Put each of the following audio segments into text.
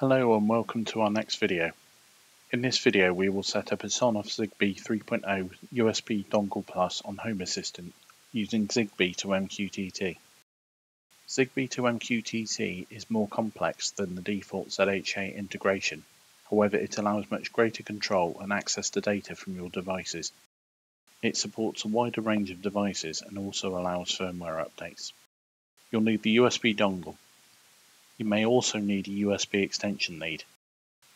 Hello and welcome to our next video. In this video we will set up a Sonoff ZigBee 3.0 USB dongle plus on Home Assistant using ZigBee to MQTT. ZigBee to MQTT is more complex than the default ZHA integration, however it allows much greater control and access to data from your devices. It supports a wider range of devices and also allows firmware updates. You'll need the USB dongle you may also need a USB extension lead.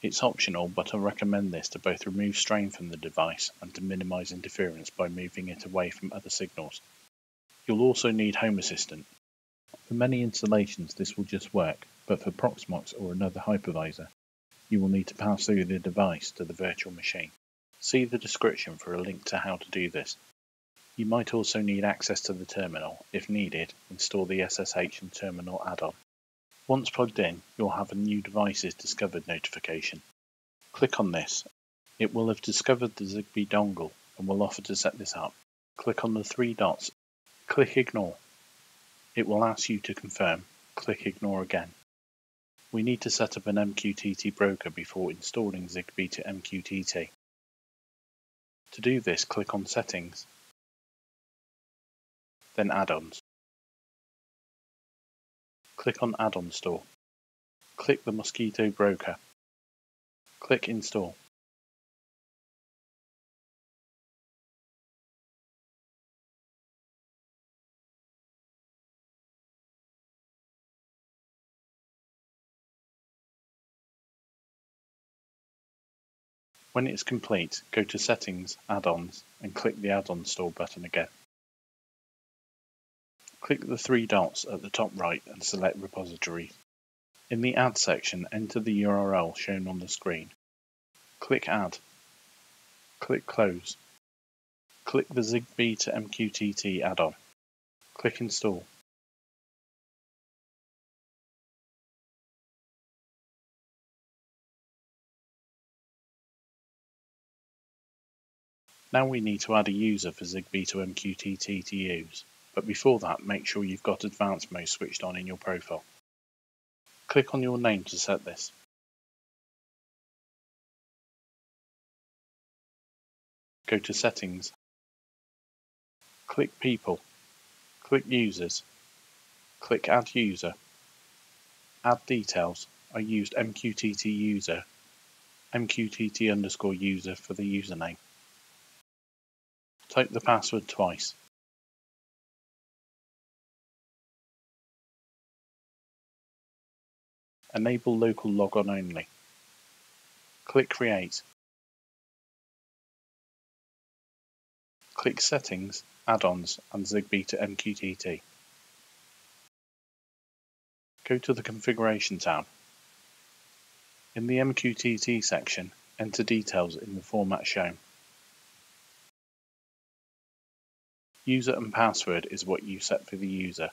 It's optional, but I recommend this to both remove strain from the device and to minimize interference by moving it away from other signals. You'll also need Home Assistant. For many installations this will just work, but for Proxmox or another hypervisor, you will need to pass through the device to the virtual machine. See the description for a link to how to do this. You might also need access to the terminal. If needed, install the SSH and terminal add-on. Once plugged in, you'll have a New Devices Discovered notification. Click on this. It will have discovered the ZigBee dongle and will offer to set this up. Click on the three dots. Click Ignore. It will ask you to confirm. Click Ignore again. We need to set up an MQTT broker before installing ZigBee to MQTT. To do this, click on Settings, then Add-ons. Click on Add-on Store. Click the Mosquitto Broker. Click Install. When it's complete, go to Settings, Add-ons, and click the Add-on Store button again. Click the three dots at the top right and select Repository. In the Add section, enter the URL shown on the screen. Click Add. Click Close. Click the ZigBee to MQTT add-on. Click Install. Now we need to add a user for ZigBee to MQTT to use. But before that, make sure you've got advanced mode switched on in your profile. Click on your name to set this. Go to Settings. Click People. Click Users. Click Add User. Add details. I used MQTT user, MQTT underscore user for the username. Type the password twice. Enable local logon only. Click Create. Click Settings, Add-ons and ZigBee to MQTT. Go to the Configuration tab. In the MQTT section, enter details in the format shown. User and password is what you set for the user.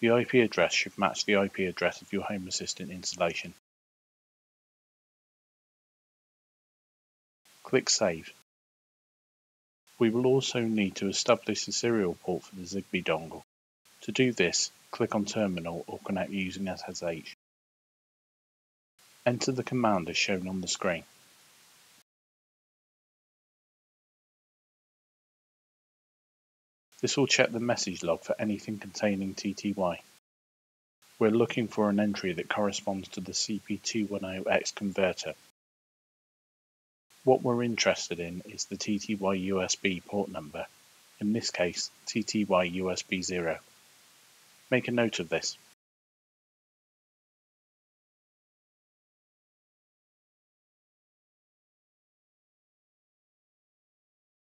The IP address should match the IP address of your Home Assistant installation. Click Save. We will also need to establish a serial port for the ZigBee dongle. To do this, click on Terminal or connect using SSH. Enter the command as shown on the screen. This will check the message log for anything containing TTY. We're looking for an entry that corresponds to the CP210X converter. What we're interested in is the TTY USB port number, in this case TTY USB 0. Make a note of this.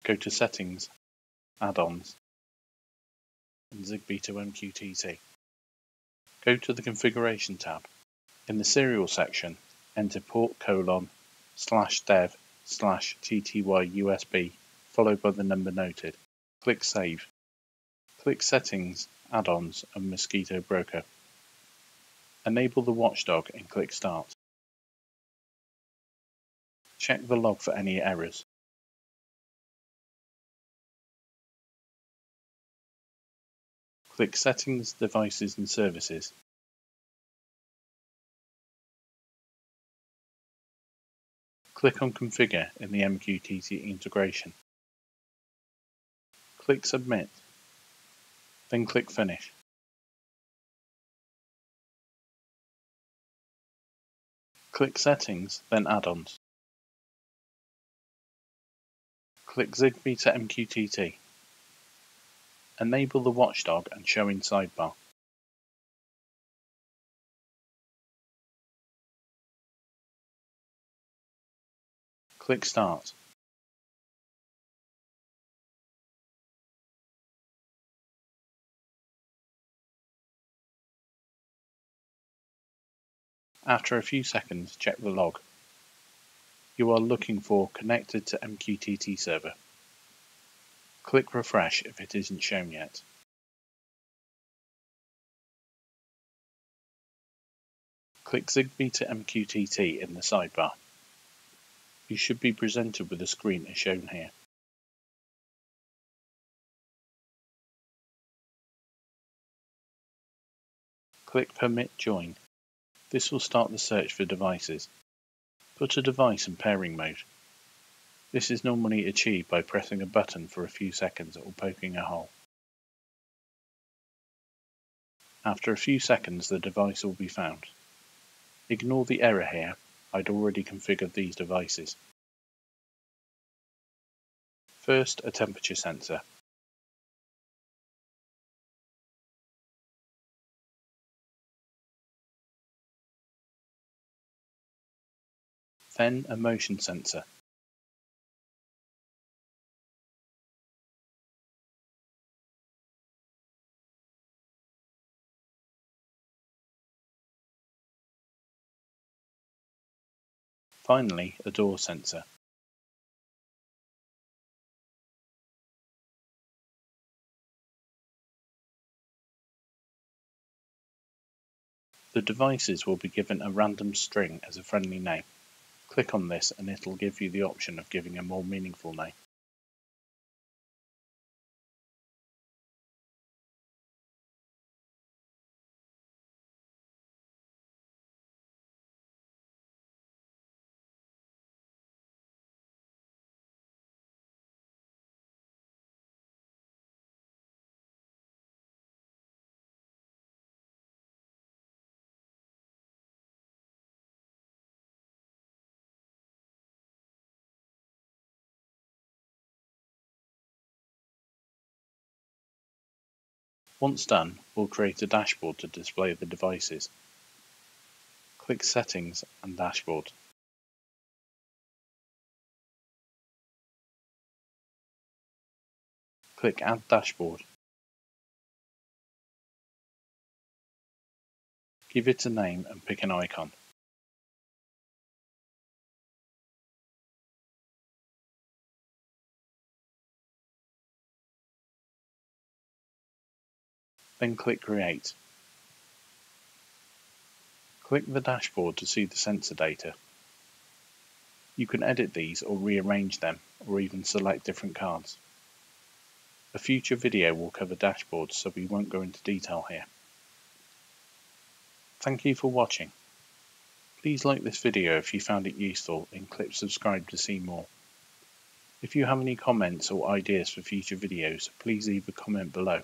Go to Settings, Add-ons, and ZigBee to MQTT. Go to the Configuration tab. In the Serial section, enter port colon slash dev slash TTY USB followed by the number noted. Click Save. Click Settings, Add-ons and Mosquitto Broker. Enable the watchdog and click Start. Check the log for any errors. Click Settings, Devices and Services. Click on Configure in the MQTT integration. Click Submit, then click Finish. Click Settings, then Add-ons. Click Zigbee to MQTT. Enable the watchdog and show in sidebar. Click Start. After a few seconds, check the log. You are looking for Connected to MQTT Server. Click Refresh if it isn't shown yet. Click Zigbee to MQTT in the sidebar. You should be presented with a screen as shown here. Click Permit Join. This will start the search for devices. Put a device in pairing mode. This is normally achieved by pressing a button for a few seconds or poking a hole. After a few seconds the device will be found. Ignore the error here I'd already configured these devices. First, a temperature sensor. Then a motion sensor. Finally, a door sensor. The devices will be given a random string as a friendly name. Click on this and it'll give you the option of giving a more meaningful name. Once done, we'll create a dashboard to display the devices. Click Settings and Dashboard. Click Add Dashboard. Give it a name and pick an icon. Then click Create. Click the dashboard to see the sensor data. You can edit these or rearrange them, or even select different cards. A future video will cover dashboards so we won't go into detail here. Thank you for watching. Please like this video if you found it useful and click subscribe to see more. If you have any comments or ideas for future videos, please leave a comment below.